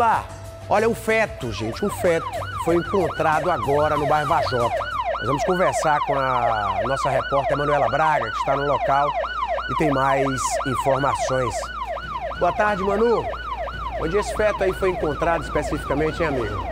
Lá, olha um feto, gente, um feto foi encontrado agora no bairro Vajota. Nós vamos conversar com a nossa repórter Manuela Braga, que está no local e tem mais informações. Boa tarde, Manu. Onde esse feto aí foi encontrado especificamente, hein, amigo?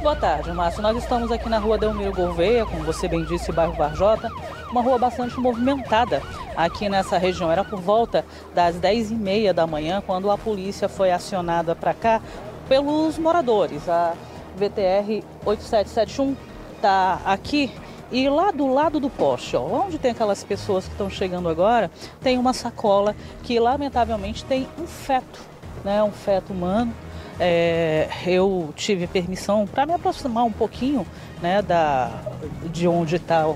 Boa tarde, Márcio. Nós estamos aqui na rua Delmiro Gouveia, como você bem disse, bairro Varjota, uma rua bastante movimentada aqui nessa região. Era por volta das 10h30 da manhã, quando a polícia foi acionada para cá pelos moradores. A VTR 8771 está aqui e lá do lado do poste, ó, onde tem aquelas pessoas que estão chegando agora, tem uma sacola que lamentavelmente tem um feto, né, um feto humano é, eu tive permissão para me aproximar um pouquinho né, da, de onde está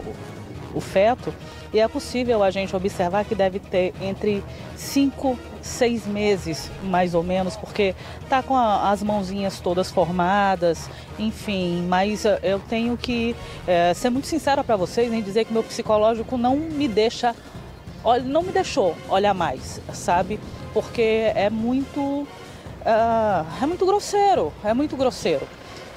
o, feto e é possível a gente observar que deve ter entre 5, 6 meses, mais ou menos, porque tá com a, as mãozinhas todas formadas, enfim, mas eh, eu tenho que é, ser muito sincera para vocês em dizer que meu psicológico não me deixa, não me deixou olhar mais, sabe? Porque é muito uh, é muito grosseiro, é muito grosseiro.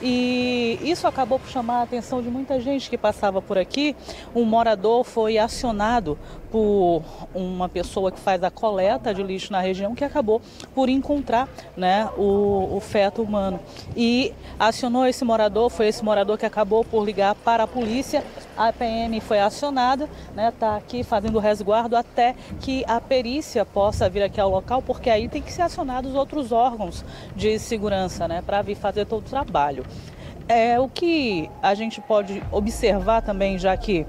E isso acabou por chamar a atenção de muita gente que passava por aqui. Um morador foi acionado por uma pessoa que faz a coleta de lixo na região que acabou por encontrar né, o, o feto humano. E acionou esse morador, foi esse morador que acabou por ligar para a polícia. A PM foi acionada, está né, tá aqui fazendo resguardo até que a perícia possa vir aqui ao local, porque aí tem que ser acionados outros órgãos de segurança né, para vir fazer todo o trabalho. É, o que a gente pode observar também, já que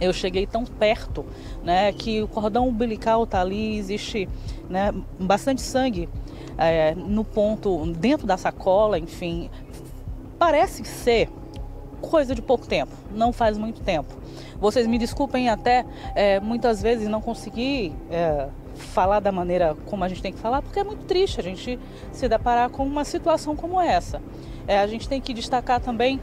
eu cheguei tão perto, né, que o cordão umbilical está ali, existe né, bastante sangue é, no ponto, dentro da sacola, enfim. Parece ser coisa de pouco tempo, não faz muito tempo. Vocês me desculpem até é, muitas vezes não conseguir é, falar da maneira como a gente tem que falar, porque é muito triste a gente se deparar com uma situação como essa. É, a gente tem que destacar também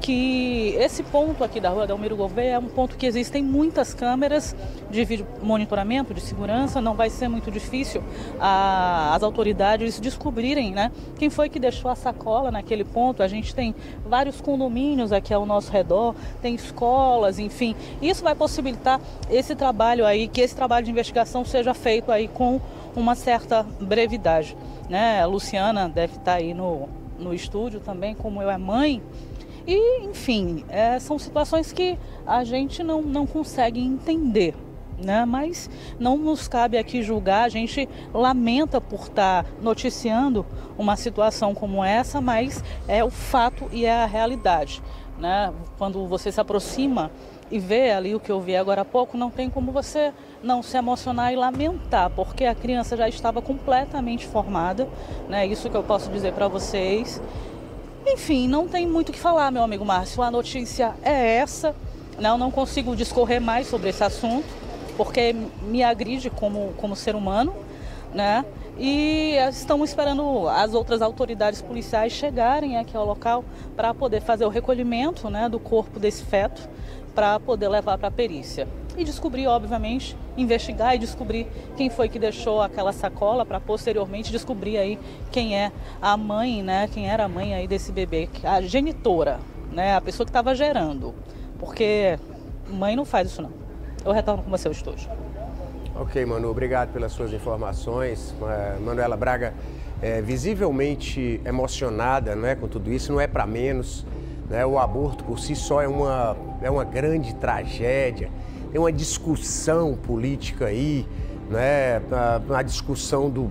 que esse ponto aqui da rua Delmiro Gouveia é um ponto que existem muitas câmeras de monitoramento, de segurança, não vai ser muito difícil a, as autoridades descobrirem né, quem foi que deixou a sacola naquele ponto. A gente tem vários condomínios aqui ao nosso redor, tem escolas, enfim. Isso vai possibilitar esse trabalho aí, que esse trabalho de investigação seja feito aí com uma certa brevidade. Né? A Luciana deve estar aí no, no estúdio também, como eu é mãe. E, enfim, é, são situações que a gente não, não consegue entender. Né? Mas não nos cabe aqui julgar, a gente lamenta por estar tá noticiando uma situação como essa, mas é o fato e é a realidade. Né? Quando você se aproxima e vê ali o que eu vi agora há pouco, não tem como você não se emocionar e lamentar, porque a criança já estava completamente formada, né? Isso que eu posso dizer para vocês. Enfim, não tem muito o que falar, meu amigo Márcio. A notícia é essa. Não, não consigo discorrer mais sobre esse assunto, porque me agride como, como ser humano, né? E estamos esperando as outras autoridades policiais chegarem aqui ao local para poder fazer o recolhimento né, do corpo desse feto para poder levar para a perícia. E descobrir, obviamente, investigar e descobrir quem foi que deixou aquela sacola para posteriormente descobrir aí quem é a mãe, né? Quem era a mãe aí desse bebê, a genitora, né? A pessoa que estava gerando. Porque mãe não faz isso não. Eu retorno com você ao estúdio. Ok, Manu, obrigado pelas suas informações. Uh, Manuela Braga é visivelmente emocionada não é, com tudo isso, não é para menos. Né? O aborto por si só é uma, é uma grande tragédia. Tem uma discussão política aí, né? a, a discussão do,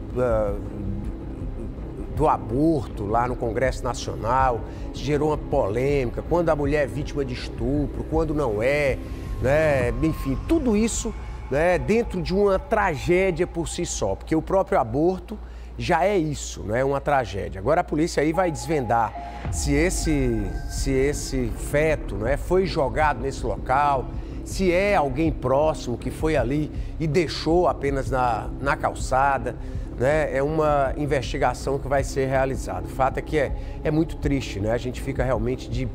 do aborto lá no Congresso Nacional, gerou uma polêmica, quando a mulher é vítima de estupro, quando não é, né? enfim, tudo isso né, dentro de uma tragédia por si só, porque o próprio aborto já é isso, não é uma tragédia. Agora a polícia aí vai desvendar se esse, se esse feto não é, foi jogado nesse local, se é alguém próximo que foi ali e deixou apenas na, na calçada. Né? É uma investigação que vai ser realizada. O fato é que é, é muito triste, né? a gente fica realmente de,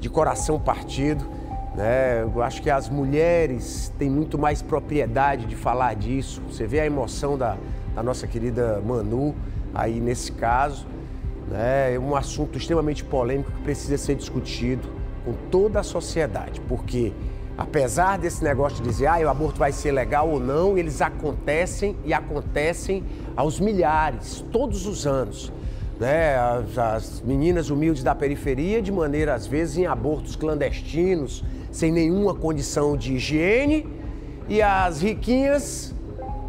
de coração partido Né? Eu acho que as mulheres têm muito mais propriedade de falar disso. Você vê a emoção da, da nossa querida Manu aí nesse caso. Né? É um assunto extremamente polêmico que precisa ser discutido com toda a sociedade, porque apesar desse negócio de dizer ah, o aborto vai ser legal ou não, eles acontecem e acontecem aos milhares, todos os anos. Né? As, as meninas humildes da periferia, de maneira, às vezes, em abortos clandestinos, sem nenhuma condição de higiene, e as riquinhas,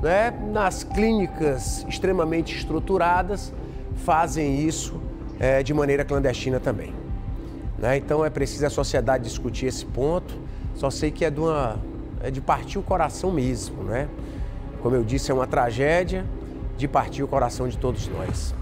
né, nas clínicas extremamente estruturadas, fazem isso é, de maneira clandestina também. Né? Então é preciso a sociedade discutir esse ponto. Só sei que é de, uma, é de partir o coração mesmo, né? Como eu disse, é uma tragédia de partir o coração de todos nós.